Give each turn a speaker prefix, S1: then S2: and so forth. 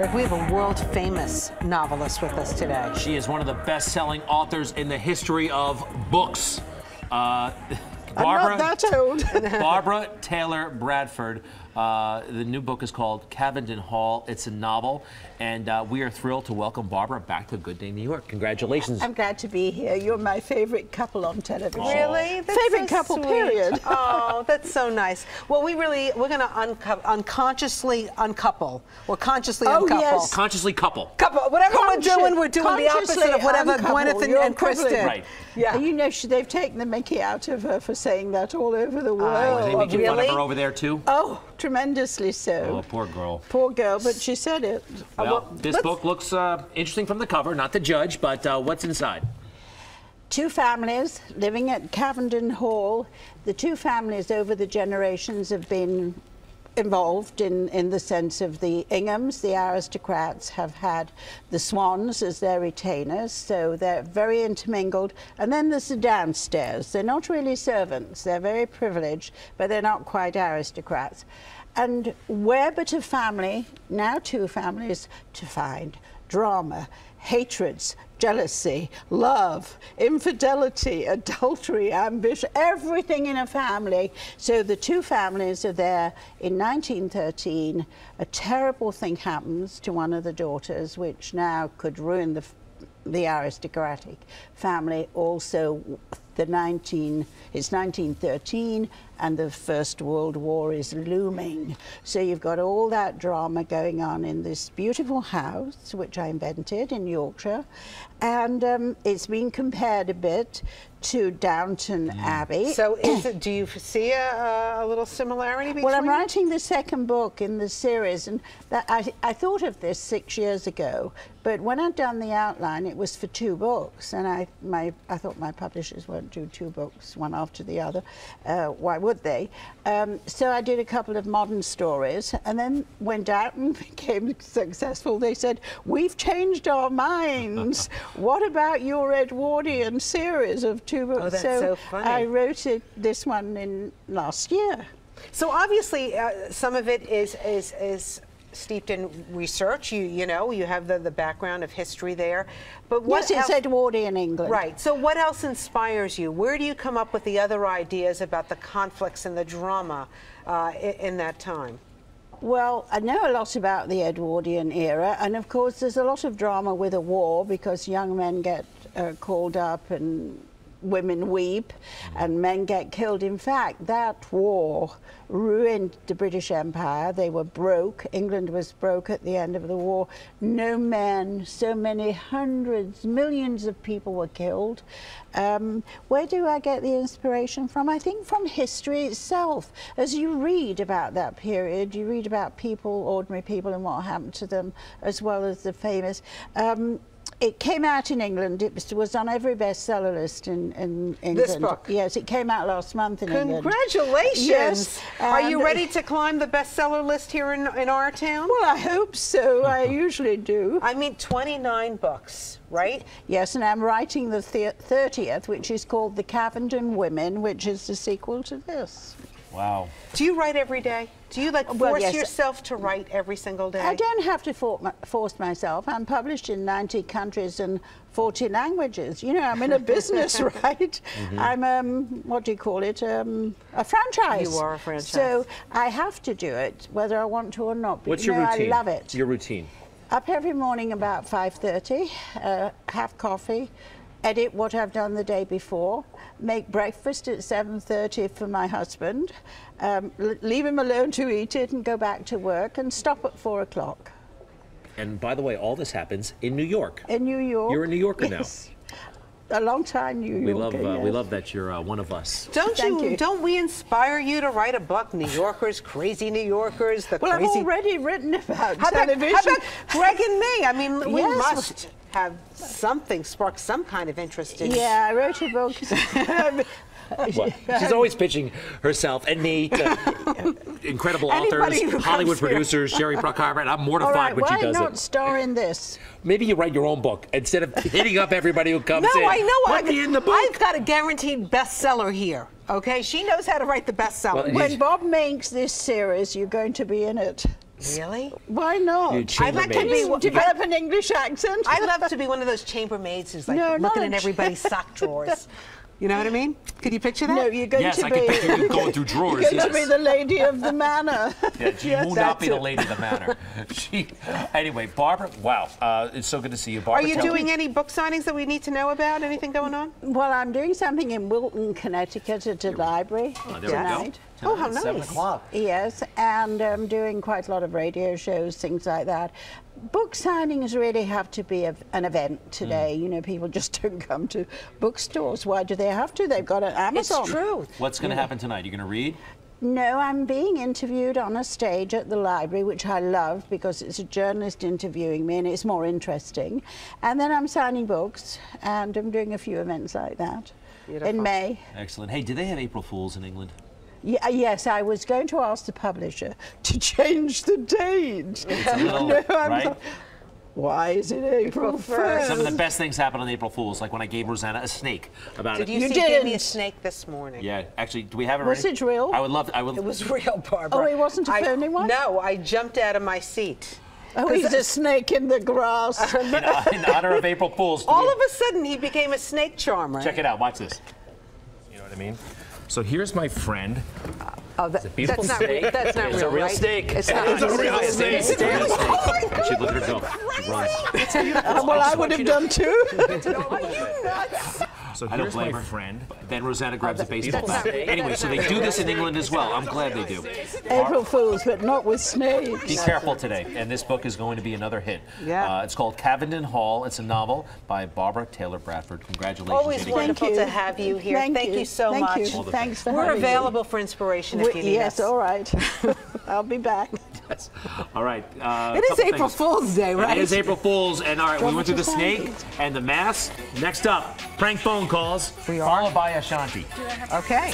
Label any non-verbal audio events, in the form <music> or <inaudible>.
S1: Greg, we have a world famous novelist with us today.
S2: She is one of the best selling authors in the history of books. Uh, Barbara,
S3: I'm not that old.
S2: Barbara Taylor Bradford. Uh, the new book is called Cavendon Hall. It's a novel, and uh, we are thrilled to welcome Barbara back to Good Day New York. Congratulations.
S3: I'm glad to be here. You're my favorite couple on television.
S1: Really? That's
S3: favorite
S1: so
S3: couple,
S1: sweet.
S3: period. <laughs>
S1: oh, that's so nice. Well, we really, we're going to unco- unconsciously uncouple. We're consciously
S3: Oh,
S1: uncouple.
S3: yes.
S2: Consciously couple.
S1: Couple, whatever
S3: Consci-
S1: we're doing, we're doing the opposite of whatever
S3: uncouple.
S1: Gwyneth and,
S3: You're
S1: and Chris did.
S2: Right.
S1: Yeah.
S3: You know, she, they've taken the mickey out of her for saying that all over the
S2: Oh,
S3: world.
S2: they making fun of her over there too.
S3: Oh, tremendously so.
S2: Oh, poor girl.
S3: Poor girl, but she said it.
S2: Well, this
S1: let's-
S2: book looks uh, interesting from the cover, not the judge, but uh, what's inside?
S3: Two families living at Cavendon Hall. The two families over the generations have been involved in, in the sense of the Inghams, the aristocrats, have had the Swanns as their retainers, so they're very intermingled. And then there's the downstairs. They're not really servants, they're very privileged, but they're not quite aristocrats. And where but a family, now two families, to find drama, hatreds, jealousy, love, infidelity, <laughs> adultery, ambition, everything in a family. So the two families are there in 1913. A terrible thing happens to one of the daughters, which now could ruin the the aristocratic family also the 19 it's 1913 and the first world war is looming. So you've got all that drama going on in this beautiful house which i invented in yorkshire and um, it's been compared a bit to downton abbey
S1: So, is it, do you see a, a little similarity between
S3: well, I'm writing the second book in the series, and that I, I thought of this six years ago. But when I'd done the outline, it was for two books, and I, my, I thought my publishers won't do two books, one after the other. Uh, why would they? Um, so I did a couple of modern stories, and then when Downton <laughs> became successful, they said, "We've changed our minds. <laughs> what about your Edwardian series of two books?"
S1: Oh, that's so funny.
S3: I wrote it, this one in last year.
S1: So obviously, uh, some of it is is is steeped in research. You you know you have the, the background of history there, but what
S3: yes, it's Edwardian England.
S1: Right. So what else inspires you? Where do you come up with the other ideas about the conflicts and the drama uh, in, in that time?
S3: Well, I know a lot about the Edwardian era, and of course, there's a lot of drama with a war because young men get uh, called up and women weep and men get killed. In fact, that war ruined the British Empire. They were broke. England was broke at the end of the war. No men, so many hundreds, millions of people were killed. Um, where do I get the inspiration from? I think from history itself. As you read about that period, you read about people, ordinary people, and what happened to them, as well as the famous. Um, it came out in England. It was, was on every bestseller list in, in England.
S1: This book?
S3: Yes, it came out last month in England.
S1: Congratulations!
S3: Yes.
S1: Are you ready to climb the bestseller list here in, in our town?
S3: Well, I hope so. I <laughs> usually do.
S1: I mean, 29 books, right?
S3: Yes, and I'm writing the 30th, which is called The Cavendon Women, which is the sequel to this.
S2: Wow.
S1: Do you write every day? Do you like force
S3: Well, yes.
S1: yourself to write every single day?
S3: I don't have to for- force myself. I'm published in 90 countries and 40 languages. You know, I'm in a <laughs> business, right? I'm, um, what do you call it? Um, a franchise.
S1: You are a franchise.
S3: So I have to do it, whether I want to or not. But
S2: What's
S3: you
S2: your
S3: know,
S2: routine?
S3: I love it.
S2: Your routine.
S3: Up every morning about 5.30, uh, have coffee, edit what I've done the day before, make breakfast at 7.30 for my husband, um, leave him alone to eat it and go back to work and stop at 4 o'clock.
S2: And by the way, all this happens in New York.
S3: In New York.
S2: You're a New Yorker now.
S3: Yes. A long time New Yorker.
S2: We love uh, we love that you're uh, one of us.
S1: Don't
S3: Thank you.
S1: Don't we inspire you to write a book? New Yorkers, crazy New Yorkers, the
S3: Well, I've already written about
S1: how about, how about Greg and me? I mean, we
S3: Yes.
S1: must have something spark some kind of interest in.
S3: yeah, I wrote a book. <laughs> <laughs> <laughs>
S2: What? She's always pitching herself and me to <laughs> incredible
S1: Anybody
S2: authors, Hollywood
S1: here.
S2: producers, Jerry Bruckheimer, and I'm mortified
S3: right,
S2: when she does
S3: not
S2: it.
S3: star in this?
S2: Maybe you write your own book instead of hitting up everybody who comes
S1: No,
S2: in.
S1: I know.
S2: Put
S1: I,
S2: me in the book.
S1: I've got a guaranteed bestseller here. Okay, she knows how to write the bestseller.
S2: Well,
S3: When Bob makes this series, you're going to be in it.
S1: Really?
S3: Why not?
S1: I'd like to
S3: Can
S1: be.
S3: you develop an English accent?
S1: I'd love to be one of those chambermaids who's like
S3: No,
S1: looking
S3: in
S1: everybody's sock drawers. <laughs> You know what I mean? Could you picture that?
S3: no, you're going
S2: Yes,
S3: to
S2: I
S3: be.
S2: can picture you going through <laughs> drawers.
S3: You're going
S2: yes.
S3: to be the lady of the manor.
S2: Yeah, <laughs> <laughs> she
S1: Yes,
S2: will not be
S1: that's
S2: the lady of the manor. She, anyway, Barbara. Wow, uh, it's so good to see you,
S1: Are you doing
S2: me-
S1: any book signings that we need to know about? Anything going on?
S3: well, I'm doing something in Wilton, Connecticut at a library
S2: Oh, there we go.
S3: tonight.
S1: Oh, how
S2: Tonight, Seven
S1: nice.
S2: o'clock.
S3: Yes, and I'm doing quite a lot of radio shows, things like that. Book signings really have to be a, an event today.
S2: Mm.
S3: You know, people just <laughs> don't come to bookstores. Why do they have to? They've got an Amazon.
S1: It's true.
S2: What's going to happen tonight? You going to read?
S3: No, I'm being interviewed on a stage at the library, which I love because it's a journalist interviewing me and it's more interesting. And then I'm signing books and I'm doing a few events like that
S1: Beautiful.
S3: in May.
S2: Excellent. Hey, do they have April Fools in England?
S3: Yeah, uh, yes, I was going to ask the publisher <laughs> to change the date.
S2: Little, <laughs>
S3: No, I'm
S2: right?
S3: so- Why is it April 1st?
S2: Some of the best things happen on April Fools, like when I gave Rosanna a snake about
S1: Did
S2: it.
S1: you,
S3: You
S1: see he gave me a snake this morning?
S2: Yeah, actually, do we have it
S3: Was
S2: ready?
S3: it real?
S2: I would love to. I would.
S1: It was real, Barbara.
S3: Oh, it wasn't a
S1: I-
S3: phony one?
S1: No, I jumped out of my seat.
S3: Oh, he's a snake in the grass. <laughs>
S2: in, in honor of April Fools.
S1: All
S2: we-
S1: of a sudden, he became a snake charmer.
S2: Check it out. Watch this. You know what I mean? So here's my friend.
S1: Oh, that,
S2: a beautiful
S1: that's not, real- that's not
S2: It's
S1: real,
S2: a real
S1: right?
S2: snake.
S1: It's not.
S2: It's a real
S1: It's
S2: snake.
S1: It's <laughs> oh
S2: It's a real
S1: real.
S2: snake. And she look at her go. She runs.
S3: well, I would have done too. <laughs>
S2: So
S1: Oh,
S2: here's my
S1: her.
S2: friend. Then Rosanna grabs a baseball bat. Anyway, so they do this in England as well. I'm glad they do.
S3: April Fools, but not with snakes.
S2: Be careful today, and this book is going to be another hit.
S1: Yeah.
S2: Uh, it's called Cavendon Hall. It's a novel by Barbara Taylor Bradford. Congratulations.
S1: Always
S2: yet again.
S1: wonderful
S3: you.
S1: to have you here.
S3: Thank you.
S1: so
S3: Thank
S1: much.
S3: you.
S2: All the
S3: Thanks for
S1: We're
S3: having me.
S1: available for inspiration if
S3: We-
S1: you need
S3: yes,
S1: us.
S3: all right. <laughs> I'll be back.
S2: Yes. All right. Uh,
S1: It is April
S2: things.
S1: Fool's Day, right?
S2: It is April Fool's, and all right, we went through the snake and the mask. Next up, prank phone calls,
S1: We are.
S2: followed by Ashanti.
S1: Okay.